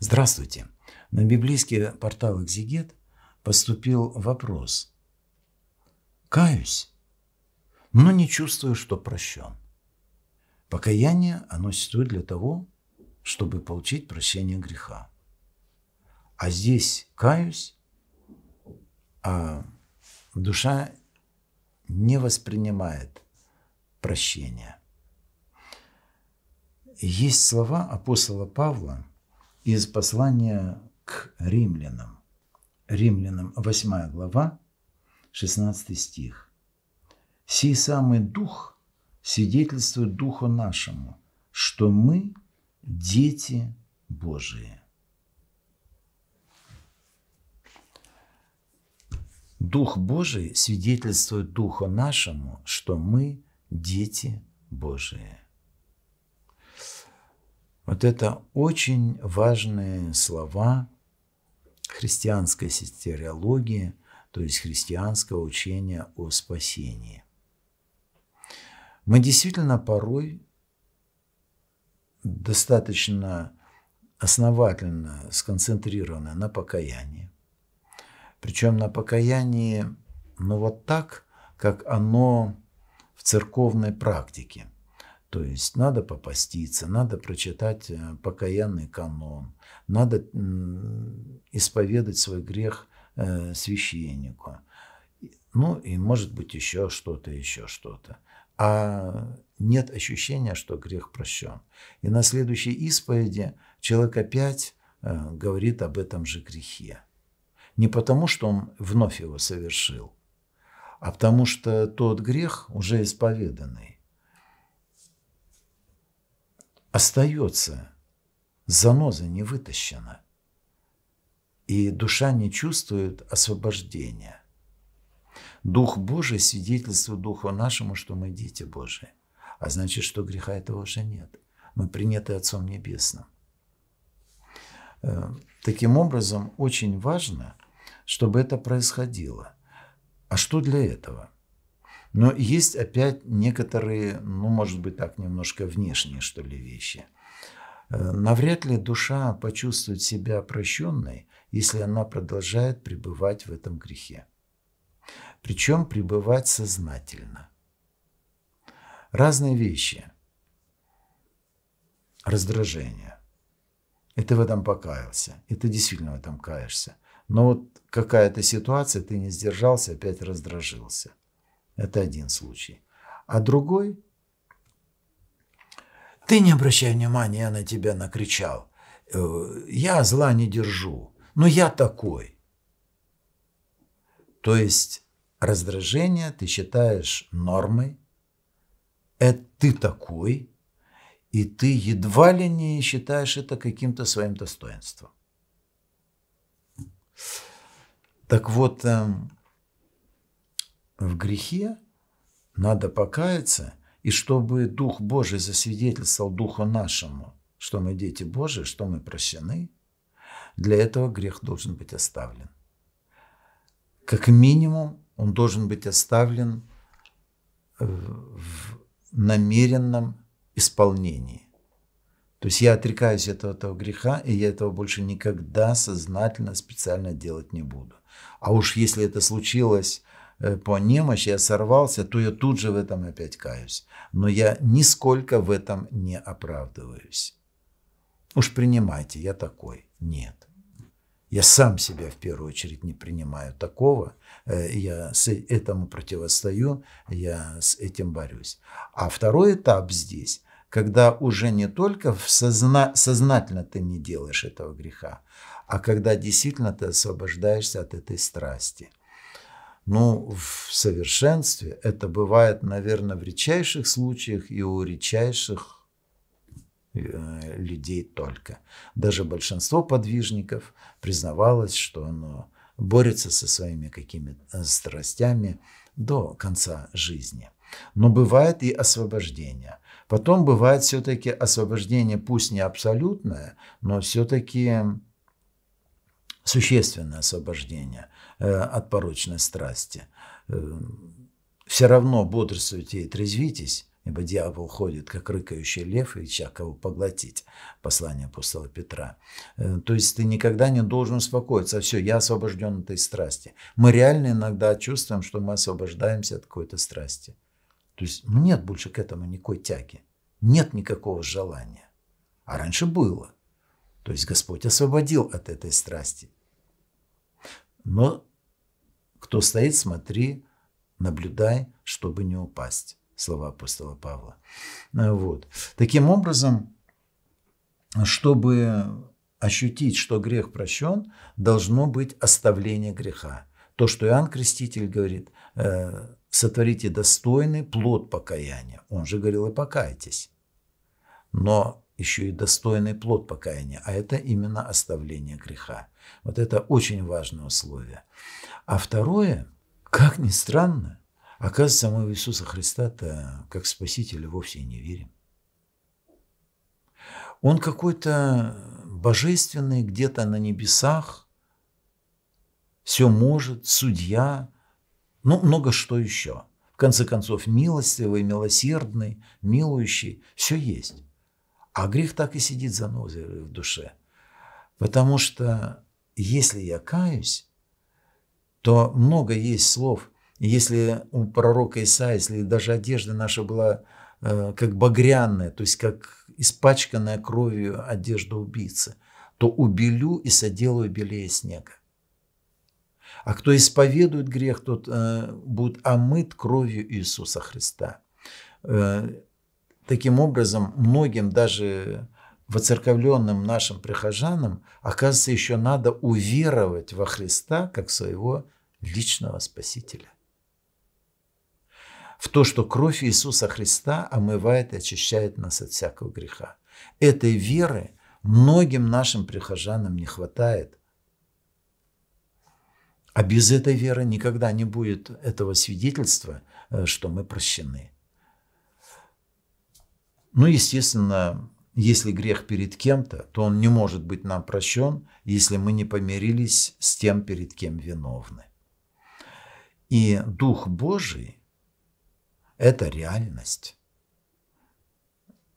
Здравствуйте! На библейский портал «Экзегет» поступил вопрос. Каюсь, но не чувствую, что прощен. Покаяние, оно существует для того, чтобы получить прощение греха. А здесь каюсь, а душа не воспринимает прощения. Есть слова апостола Павла – из послания к римлянам. Римлянам 8 глава, 16 стих. «Сей самый Дух свидетельствует Духу нашему, что мы дети Божии». Дух Божий свидетельствует Духу нашему, что мы дети Божии. Вот это очень важные слова христианской стереологии, то есть христианского учения о спасении. Мы действительно порой достаточно основательно сконцентрированы на покаянии. Причем на покаянии, ну вот так, как оно в церковной практике – то есть надо попаститься, надо прочитать э, покаянный канон, надо исповедать свой грех э, священнику. Ну и может быть еще что-то, еще что-то. А нет ощущения, что грех прощен. И на следующей исповеди человек опять э, говорит об этом же грехе. Не потому, что он вновь его совершил, а потому что тот грех уже исповеданный остается, заноза не вытащена, и душа не чувствует освобождения. Дух Божий свидетельствует Духу нашему, что мы дети Божии, а значит, что греха этого уже нет. Мы приняты Отцом Небесным. Э, таким образом, очень важно, чтобы это происходило. А что для этого? Но есть опять некоторые, ну, может быть, так немножко внешние, что ли, вещи. Э, навряд ли душа почувствует себя прощенной, если она продолжает пребывать в этом грехе. Причем пребывать сознательно. Разные вещи. Раздражение. И ты в этом покаялся. Ты действительно в этом каешься. Но вот какая-то ситуация, ты не сдержался, опять раздражился. Это один случай. А другой, ты не обращай внимания, я на тебя накричал. Э, я зла не держу, но я такой. То есть раздражение ты считаешь нормой, это ты такой, и ты едва ли не считаешь это каким-то своим достоинством. Так вот, эм, в грехе надо покаяться, и чтобы Дух Божий засвидетельствовал Духу нашему, что мы дети Божии, что мы прощены, для этого грех должен быть оставлен. Как минимум, он должен быть оставлен в намеренном исполнении. То есть я отрекаюсь от этого греха, и я этого больше никогда сознательно, специально делать не буду. А уж если это случилось Э, по немощи я сорвался, то я тут же в этом опять каюсь. Но я нисколько в этом не оправдываюсь. Уж принимайте, я такой. Нет. Я сам себя в первую очередь не принимаю такого. Э, я с этому противостою, я с этим борюсь. А второй этап здесь, когда уже не только созна сознательно ты не делаешь этого греха, а когда действительно ты освобождаешься от этой страсти – ну, в совершенстве это бывает, наверное, в редчайших случаях и у редчайших э, людей только. Даже большинство подвижников признавалось, что оно борется со своими какими-то страстями до конца жизни. Но бывает и освобождение. Потом бывает все-таки освобождение, пусть не абсолютное, но все-таки существенное освобождение э, от порочной страсти. Э, Все равно бодрствуйте и трезвитесь, ибо дьявол ходит, как рыкающий лев, и ища кого поглотить. Послание апостола Петра. Э, то есть ты никогда не должен успокоиться. Все, я освобожден от этой страсти. Мы реально иногда чувствуем, что мы освобождаемся от какой-то страсти. То есть нет больше к этому никакой тяги. Нет никакого желания. А раньше было. То есть Господь освободил от этой страсти. Но кто стоит, смотри, наблюдай, чтобы не упасть. Слова апостола Павла. Ну вот. Таким образом, чтобы ощутить, что грех прощен, должно быть оставление греха. То, что Иоанн Креститель говорит, э, сотворите достойный плод покаяния. Он же говорил и покайтесь. Но еще и достойный плод покаяния, а это именно оставление греха. Вот это очень важное условие. А второе, как ни странно, оказывается, мы в Иисуса Христа-то как Спасителя вовсе не верим. Он какой-то божественный, где-то на небесах, все может, судья, ну, много что еще. В конце концов, милостивый, милосердный, милующий, все есть. А грех так и сидит за занозой в душе. Потому что если я каюсь, то много есть слов. Если у пророка Исаия, если даже одежда наша была э, как багряная, то есть как испачканная кровью одежда убийцы, то убелю и соделаю белее снега. А кто исповедует грех, тот э, будет омыт кровью Иисуса Христа. Э, таким образом, многим даже воцерковленным нашим прихожанам, оказывается, еще надо уверовать во Христа как своего личного Спасителя. В то, что кровь Иисуса Христа омывает и очищает нас от всякого греха. Этой веры многим нашим прихожанам не хватает. А без этой веры никогда не будет этого свидетельства, э, что мы прощены. Ну, естественно, если грех перед кем-то, то он не может быть нам прощен, если мы не помирились с тем, перед кем виновны. И Дух Божий – это реальность.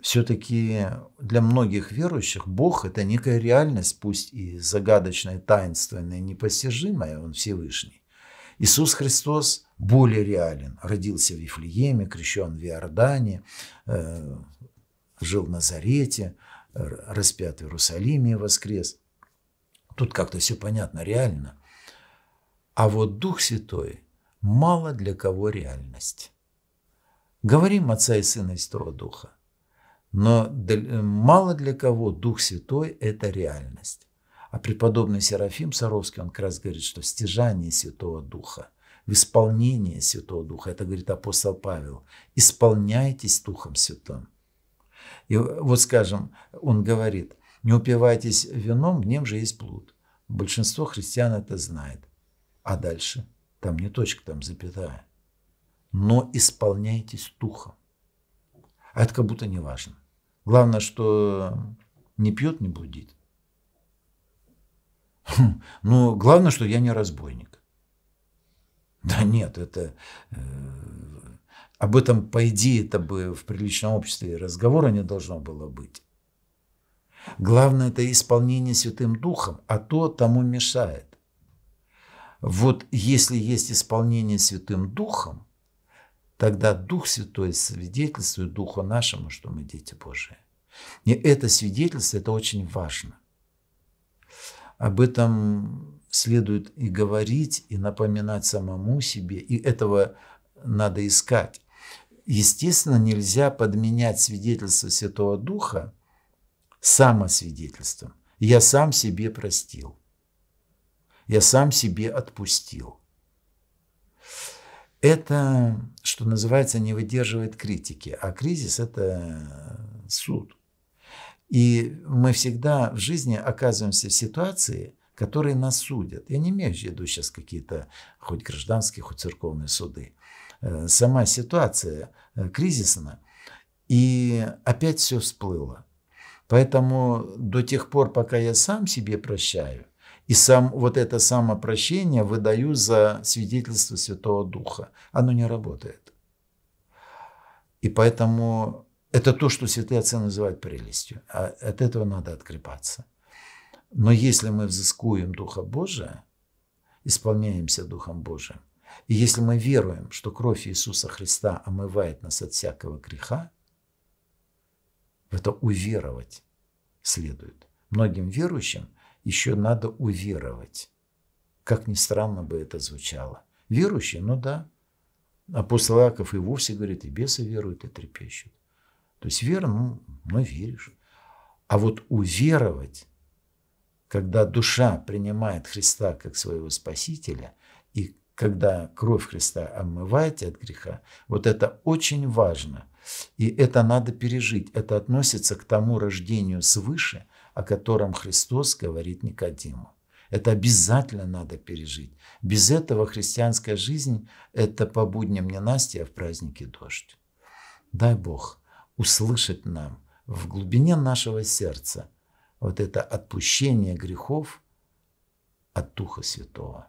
Все-таки для многих верующих Бог – это некая реальность, пусть и загадочная, таинственная, непостижимая, Он Всевышний. Иисус Христос более реален. Родился в Вифлееме, крещен в Иордане, э, жил в Назарете, распят в Иерусалиме и воскрес. Тут как-то все понятно, реально. А вот Дух Святой мало для кого реальность. Говорим Отца и Сына и Святого Духа. Но мало для кого Дух Святой – это реальность. А преподобный Серафим Саровский, он как раз говорит, что стяжание Святого Духа, в исполнении Святого Духа, это говорит апостол Павел, исполняйтесь Духом Святым. И вот, скажем, он говорит, не упивайтесь вином, в нем же есть блуд. Большинство христиан это знает. А дальше? Там не точка, там запятая. Но исполняйтесь духом. А это как будто не важно. Главное, что не пьет, не блудит. Хм, ну, главное, что я не разбойник. Да нет, это э, об этом, по идее, это бы в приличном обществе разговора не должно было быть. Главное – это исполнение Святым Духом, а то тому мешает. Вот если есть исполнение Святым Духом, тогда Дух Святой свидетельствует Духу нашему, что мы дети Божии. И это свидетельство – это очень важно. Об этом следует и говорить, и напоминать самому себе, и этого надо искать. Естественно, нельзя подменять свидетельство Святого Духа самосвидетельством. Я сам себе простил. Я сам себе отпустил. Это, что называется, не выдерживает критики, а кризис – это суд. И мы всегда в жизни оказываемся в ситуации, которые нас судят. Я не имею в виду сейчас какие-то хоть гражданские, хоть церковные суды. Э, сама ситуация э, кризисна, и опять все всплыло. Поэтому до тех пор, пока я сам себе прощаю, и сам вот это самопрощение выдаю за свидетельство Святого Духа, оно не работает. И поэтому это то, что святые отцы называют прелестью. А от этого надо открепаться. Но если мы взыскуем Духа Божия, исполняемся Духом Божиим, и если мы веруем, что кровь Иисуса Христа омывает нас от всякого греха, в это уверовать следует. Многим верующим еще надо уверовать. Как ни странно бы это звучало. Верующие, ну да. Апостол Иаков и вовсе говорит, и бесы веруют, и трепещут. То есть вера, ну, ну веришь. А вот уверовать, когда душа принимает Христа как своего Спасителя, и когда кровь Христа омывает от греха, вот это очень важно. И это надо пережить. Это относится к тому рождению свыше, о котором Христос говорит Никодиму. Это обязательно надо пережить. Без этого христианская жизнь – это по будням не Настя, а в празднике дождь. Дай Бог услышать нам в глубине нашего сердца вот это отпущение грехов от Духа Святого.